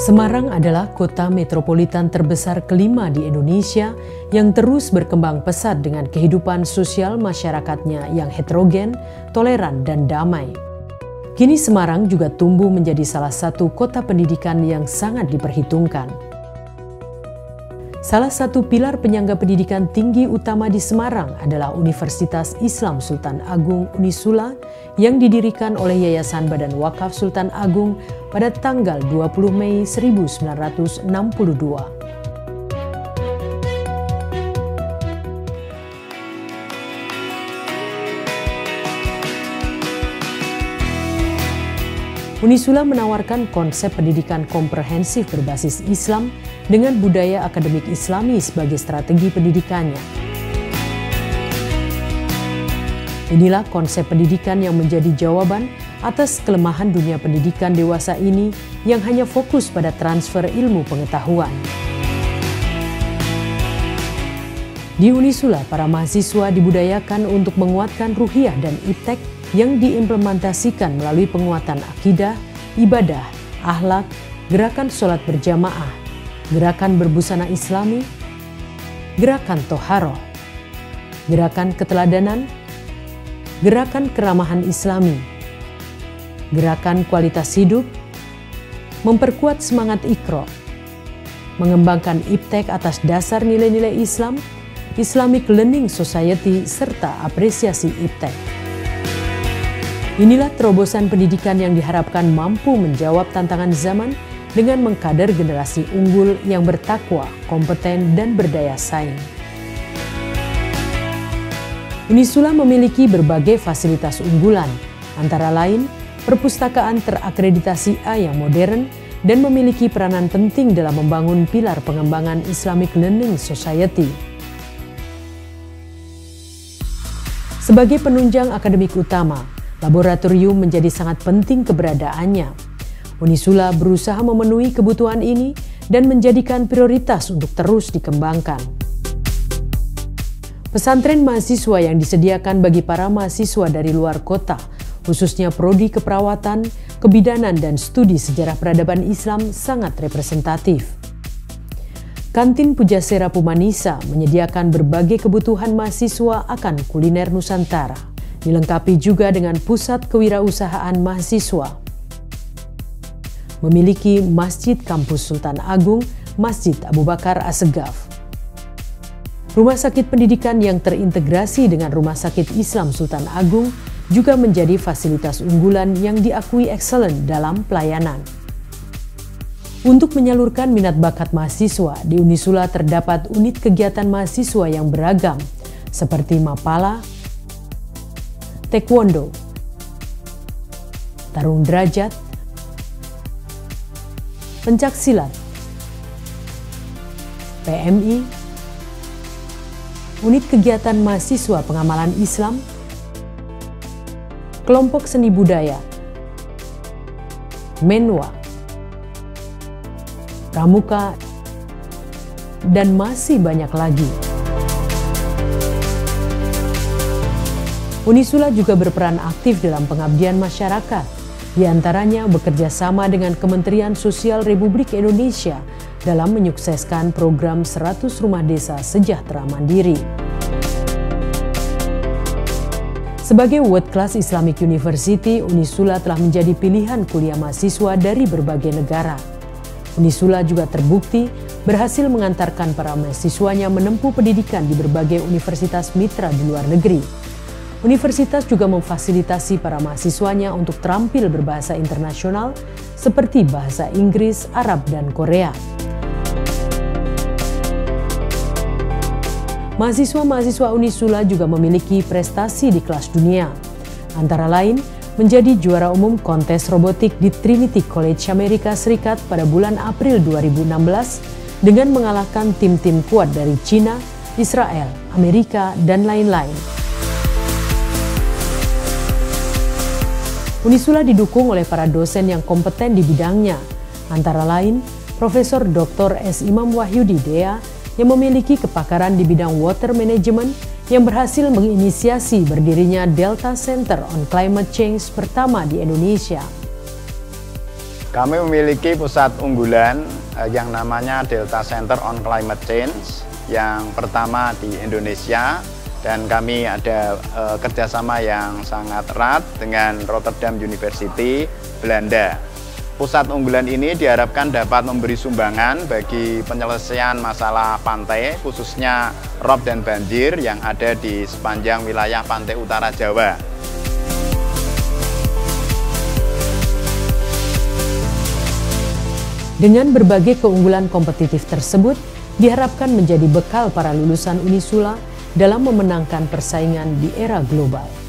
Semarang adalah kota metropolitan terbesar kelima di Indonesia yang terus berkembang pesat dengan kehidupan sosial masyarakatnya yang heterogen, toleran, dan damai. Kini Semarang juga tumbuh menjadi salah satu kota pendidikan yang sangat diperhitungkan. Salah satu pilar penyangga pendidikan tinggi utama di Semarang adalah Universitas Islam Sultan Agung Unisula yang didirikan oleh Yayasan Badan Wakaf Sultan Agung pada tanggal 20 Mei 1962. Unisula menawarkan konsep pendidikan komprehensif berbasis Islam dengan budaya akademik Islami sebagai strategi pendidikannya. Inilah konsep pendidikan yang menjadi jawaban atas kelemahan dunia pendidikan dewasa ini yang hanya fokus pada transfer ilmu pengetahuan. Di Unisula, para mahasiswa dibudayakan untuk menguatkan ruhiah dan iptek yang diimplementasikan melalui penguatan akidah, ibadah, akhlak, gerakan sholat berjamaah, gerakan berbusana islami, gerakan toharoh, gerakan keteladanan, gerakan keramahan islami, gerakan kualitas hidup, memperkuat semangat ikro, mengembangkan iptek atas dasar nilai-nilai Islam, Islamic Learning Society, serta apresiasi iptek. Inilah terobosan pendidikan yang diharapkan mampu menjawab tantangan zaman dengan mengkader generasi unggul yang bertakwa, kompeten, dan berdaya saing. Unisula memiliki berbagai fasilitas unggulan, antara lain perpustakaan terakreditasi A yang modern dan memiliki peranan penting dalam membangun pilar pengembangan Islamic Learning Society. Sebagai penunjang akademik utama, Laboratorium menjadi sangat penting keberadaannya. Unisula berusaha memenuhi kebutuhan ini dan menjadikan prioritas untuk terus dikembangkan. Pesantren mahasiswa yang disediakan bagi para mahasiswa dari luar kota, khususnya prodi keperawatan, kebidanan, dan studi sejarah peradaban Islam sangat representatif. Kantin Pujasera Pumanisa menyediakan berbagai kebutuhan mahasiswa akan kuliner Nusantara dilengkapi juga dengan pusat kewirausahaan mahasiswa. Memiliki Masjid Kampus Sultan Agung, Masjid Abu Bakar Asegaf. Rumah sakit pendidikan yang terintegrasi dengan Rumah Sakit Islam Sultan Agung juga menjadi fasilitas unggulan yang diakui excellent dalam pelayanan. Untuk menyalurkan minat bakat mahasiswa, di Unisula terdapat unit kegiatan mahasiswa yang beragam, seperti Mapala, taekwondo, tarung derajat, pencak silat, PMI, unit kegiatan mahasiswa pengamalan Islam, kelompok seni budaya, menwa, pramuka, dan masih banyak lagi. Unisula juga berperan aktif dalam pengabdian masyarakat, di antaranya bekerja sama dengan Kementerian Sosial Republik Indonesia dalam menyukseskan program 100 Rumah Desa Sejahtera Mandiri. Sebagai World Class Islamic University, Unisula telah menjadi pilihan kuliah mahasiswa dari berbagai negara. Unisula juga terbukti berhasil mengantarkan para mahasiswanya menempuh pendidikan di berbagai universitas mitra di luar negeri Universitas juga memfasilitasi para mahasiswanya untuk terampil berbahasa internasional seperti bahasa Inggris, Arab, dan Korea. Mahasiswa-mahasiswa Unisula juga memiliki prestasi di kelas dunia. Antara lain, menjadi juara umum kontes robotik di Trinity College Amerika Serikat pada bulan April 2016 dengan mengalahkan tim-tim kuat dari China, Israel, Amerika, dan lain-lain. Unisula didukung oleh para dosen yang kompeten di bidangnya, antara lain Profesor Dr. S. Imam Wahyudi Dea yang memiliki kepakaran di bidang water management yang berhasil menginisiasi berdirinya Delta Center on Climate Change pertama di Indonesia. Kami memiliki pusat unggulan eh, yang namanya Delta Center on Climate Change yang pertama di Indonesia dan kami ada uh, kerjasama yang sangat erat dengan Rotterdam University, Belanda. Pusat unggulan ini diharapkan dapat memberi sumbangan bagi penyelesaian masalah pantai, khususnya rob dan banjir yang ada di sepanjang wilayah pantai utara Jawa. Dengan berbagai keunggulan kompetitif tersebut, diharapkan menjadi bekal para lulusan Unisula dalam memenangkan persaingan di era global.